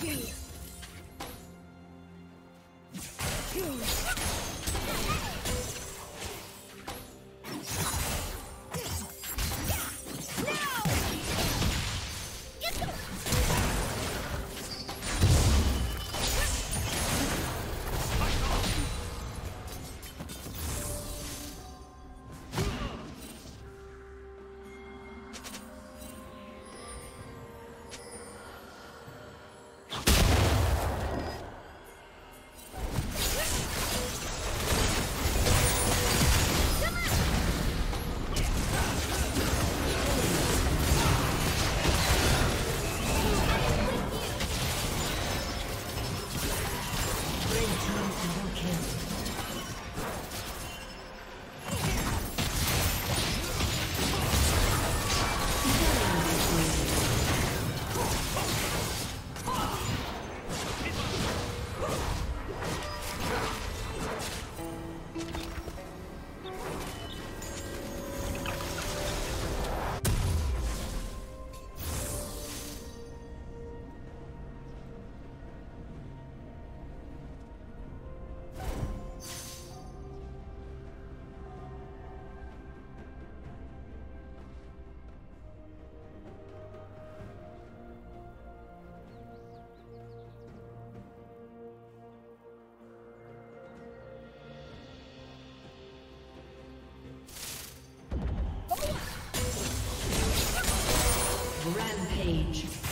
kill. Rampage.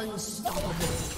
Unstoppable.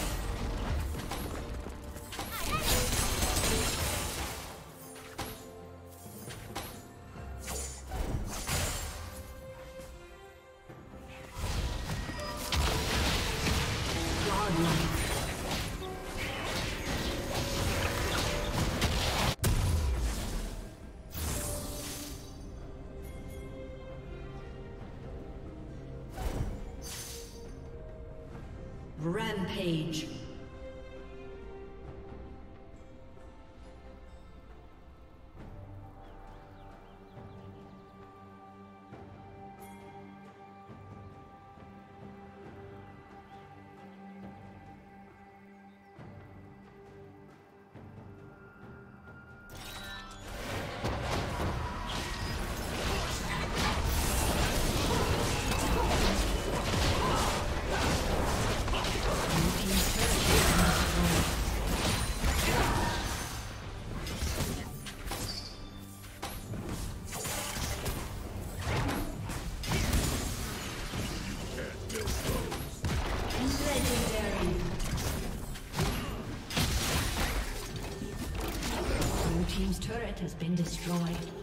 Rampage. Has been destroyed.